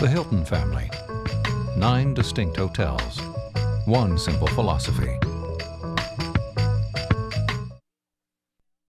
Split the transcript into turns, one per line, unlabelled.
The Hilton family. Nine distinct hotels. One simple philosophy